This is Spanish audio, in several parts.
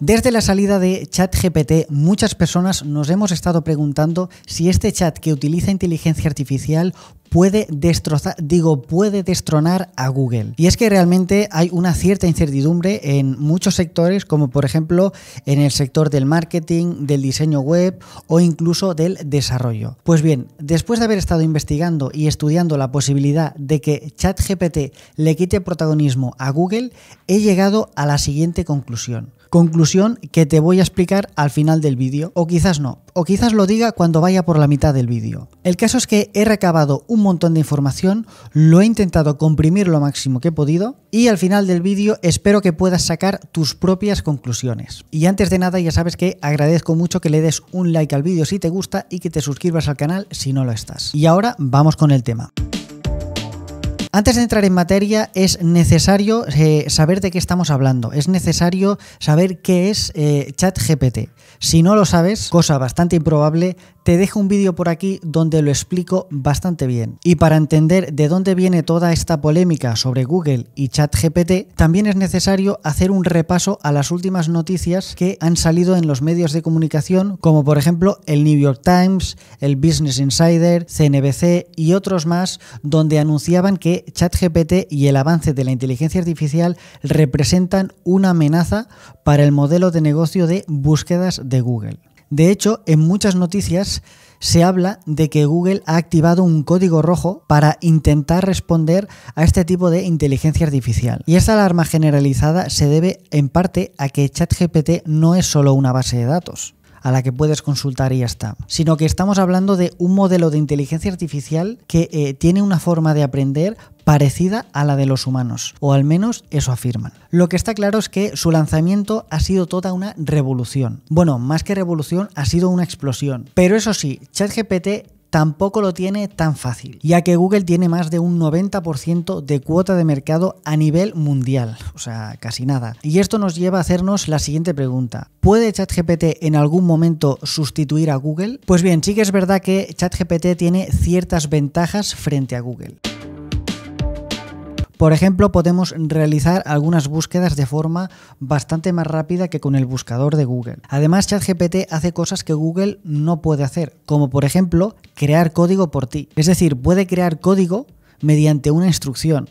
Desde la salida de ChatGPT, muchas personas nos hemos estado preguntando si este chat que utiliza inteligencia artificial puede destrozar, digo, puede destronar a Google. Y es que realmente hay una cierta incertidumbre en muchos sectores, como por ejemplo en el sector del marketing, del diseño web o incluso del desarrollo. Pues bien, después de haber estado investigando y estudiando la posibilidad de que ChatGPT le quite protagonismo a Google, he llegado a la siguiente conclusión. Conclusión que te voy a explicar al final del vídeo, o quizás no, o quizás lo diga cuando vaya por la mitad del vídeo. El caso es que he recabado un montón de información, lo he intentado comprimir lo máximo que he podido y al final del vídeo espero que puedas sacar tus propias conclusiones. Y antes de nada ya sabes que agradezco mucho que le des un like al vídeo si te gusta y que te suscribas al canal si no lo estás. Y ahora vamos con el tema. Antes de entrar en materia, es necesario eh, saber de qué estamos hablando. Es necesario saber qué es eh, ChatGPT. Si no lo sabes, cosa bastante improbable, te dejo un vídeo por aquí donde lo explico bastante bien. Y para entender de dónde viene toda esta polémica sobre Google y ChatGPT, también es necesario hacer un repaso a las últimas noticias que han salido en los medios de comunicación, como por ejemplo el New York Times, el Business Insider, CNBC y otros más, donde anunciaban que ChatGPT y el avance de la inteligencia artificial representan una amenaza para el modelo de negocio de búsquedas de Google. De hecho, en muchas noticias se habla de que Google ha activado un código rojo para intentar responder a este tipo de inteligencia artificial. Y esta alarma generalizada se debe en parte a que ChatGPT no es solo una base de datos a la que puedes consultar y ya está, sino que estamos hablando de un modelo de inteligencia artificial que eh, tiene una forma de aprender parecida a la de los humanos, o al menos eso afirman. Lo que está claro es que su lanzamiento ha sido toda una revolución. Bueno, más que revolución, ha sido una explosión. Pero eso sí, ChatGPT tampoco lo tiene tan fácil, ya que Google tiene más de un 90% de cuota de mercado a nivel mundial, o sea, casi nada. Y esto nos lleva a hacernos la siguiente pregunta. ¿Puede ChatGPT en algún momento sustituir a Google? Pues bien, sí que es verdad que ChatGPT tiene ciertas ventajas frente a Google. Por ejemplo, podemos realizar algunas búsquedas de forma bastante más rápida que con el buscador de Google. Además, ChatGPT hace cosas que Google no puede hacer, como por ejemplo crear código por ti. Es decir, puede crear código mediante una instrucción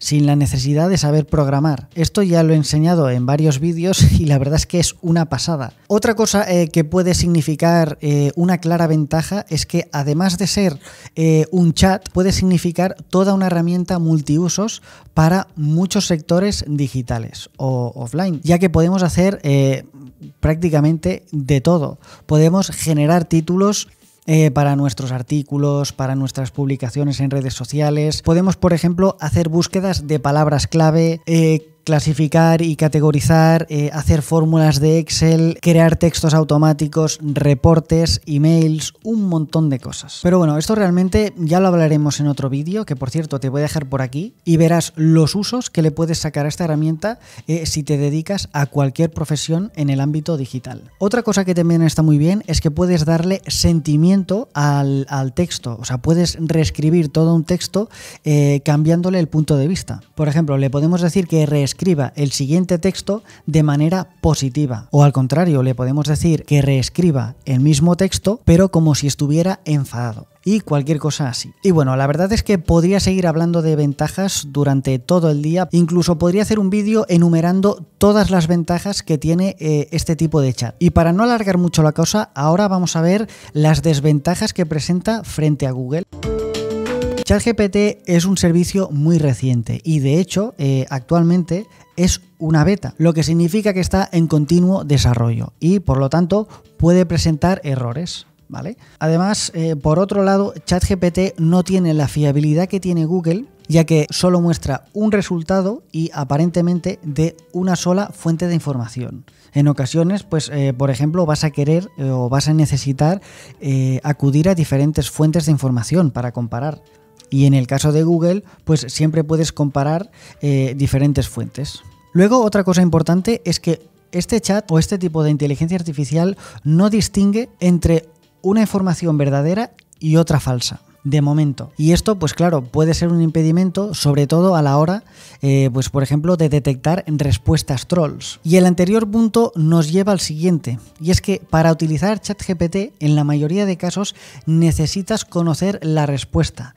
sin la necesidad de saber programar. Esto ya lo he enseñado en varios vídeos y la verdad es que es una pasada. Otra cosa eh, que puede significar eh, una clara ventaja es que además de ser eh, un chat, puede significar toda una herramienta multiusos para muchos sectores digitales o offline, ya que podemos hacer prácticamente de todo. Podemos generar títulos eh, para nuestros artículos, para nuestras publicaciones en redes sociales. Podemos, por ejemplo, hacer búsquedas de palabras clave, eh, clasificar y categorizar, eh, hacer fórmulas de Excel, crear textos automáticos, reportes, emails, un montón de cosas. Pero bueno, esto realmente ya lo hablaremos en otro vídeo, que por cierto te voy a dejar por aquí, y verás los usos que le puedes sacar a esta herramienta eh, si te dedicas a cualquier profesión en el ámbito digital. Otra cosa que también está muy bien es que puedes darle sentimiento al, texto, o sea, puedes reescribir todo un texto eh, cambiándole el punto de vista. Por ejemplo, le podemos decir que reescriba el siguiente texto de manera positiva. O al contrario, le podemos decir que reescriba el mismo texto, pero como si estuviera enfadado y cualquier cosa así. Y bueno, la verdad es que podría seguir hablando de ventajas durante todo el día, incluso podría hacer un vídeo enumerando todas las ventajas que tiene eh, este tipo de chat. Y para no alargar mucho la cosa, ahora vamos a ver las desventajas que presenta frente a Google. ChatGPT es un servicio muy reciente y de hecho eh, actualmente es una beta, lo que significa que está en continuo desarrollo y por lo tanto puede presentar errores. ¿Vale? Además, eh, por otro lado, ChatGPT no tiene la fiabilidad que tiene Google, ya que solo muestra un resultado y aparentemente de una sola fuente de información. En ocasiones, pues, eh, por ejemplo, vas a querer o vas a necesitar acudir a diferentes fuentes de información para comparar. Y en el caso de Google, pues siempre puedes comparar eh, diferentes fuentes. Luego, otra cosa importante es que este chat o este tipo de inteligencia artificial no distingue entre una información verdadera y otra falsa. de momento. Y esto, pues claro, puede ser un impedimento, sobre todo a la hora, eh, pues por ejemplo, de detectar respuestas trolls. Y el anterior punto nos lleva al siguiente, y es que para utilizar ChatGPT, en la mayoría de casos, necesitas conocer la respuesta.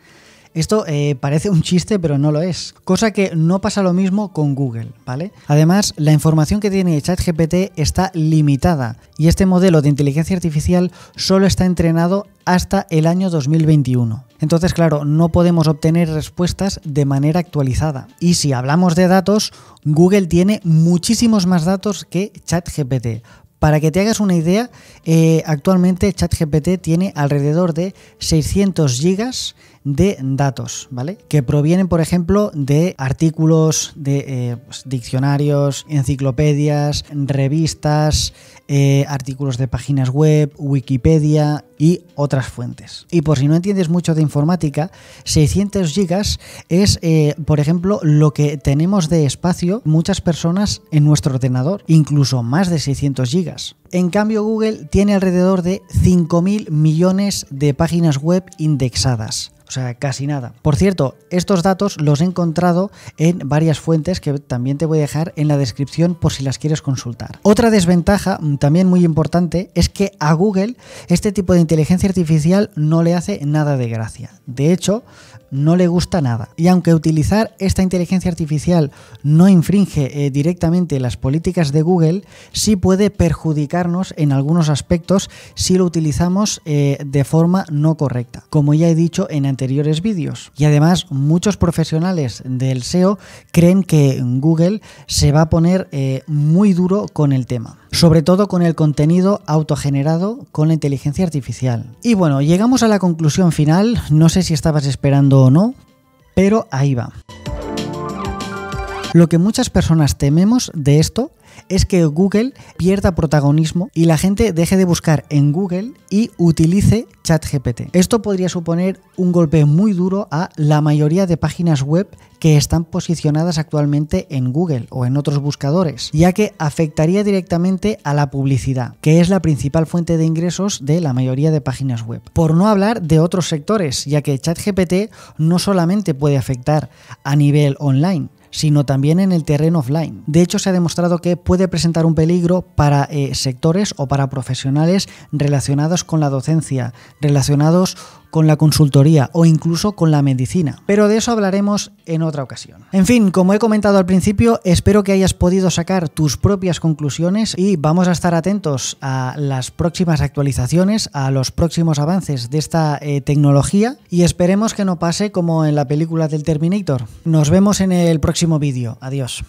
Esto eh, parece un chiste, pero no lo es. Cosa que no pasa lo mismo con Google, ¿vale? Además, la información que tiene ChatGPT está limitada y este modelo de inteligencia artificial solo está entrenado hasta el año 2021. Entonces, claro, no podemos obtener respuestas de manera actualizada. Y si hablamos de datos, Google tiene muchísimos más datos que ChatGPT. Para que te hagas una idea, eh, actualmente ChatGPT tiene alrededor de 600 gigas de datos, ¿vale? Que provienen, por ejemplo, de artículos, de eh, pues, diccionarios, enciclopedias, revistas, eh, artículos de páginas web, Wikipedia y otras fuentes. Y por si no entiendes mucho de informática, 600 gigas es, eh, por ejemplo, lo que tenemos de espacio muchas personas en nuestro ordenador, incluso más de 600 gigas. En cambio, Google tiene alrededor de 5.000 millones de páginas web indexadas. Sea, casi nada. Por cierto, estos datos los he encontrado en varias fuentes que también te voy a dejar en la descripción por si las quieres consultar. Otra desventaja, mm, también muy importante, es que a Google este tipo de inteligencia artificial no le hace nada de gracia. De hecho, no le gusta nada. Y aunque utilizar esta inteligencia artificial no infringe eh, directamente las políticas de Google, sí puede perjudicarnos en algunos aspectos si lo utilizamos eh, de forma no correcta, como ya he dicho en vídeos. Y además, muchos profesionales del SEO creen que Google se va a poner eh, muy duro con el tema sobre todo con el contenido autogenerado con la inteligencia artificial. Y bueno, llegamos a la conclusión final, no sé si estabas esperando o no, pero ahí va. Lo que muchas personas tememos de esto es que Google pierda protagonismo y la gente deje de buscar en Google y utilice ChatGPT. Esto podría suponer un golpe muy duro a la mayoría de páginas web que están posicionadas actualmente en Google o en otros buscadores, ya que afectaría directamente a la publicidad, que es la principal fuente de ingresos de la mayoría de páginas web. Por no hablar de otros sectores, ya que ChatGPT no solamente puede afectar a nivel online, sino también en el terreno offline. De hecho, se ha demostrado que puede presentar un peligro para eh, sectores o para profesionales relacionados con la docencia, relacionados con la consultoría o incluso con la medicina. Pero de eso hablaremos en otra ocasión. En fin, como he comentado al principio, espero que hayas podido sacar tus propias conclusiones y vamos a estar atentos a las próximas actualizaciones, a los próximos avances de esta eh, tecnología y esperemos que no pase como en la película del Terminator. Nos vemos en el próximo vídeo. Adiós.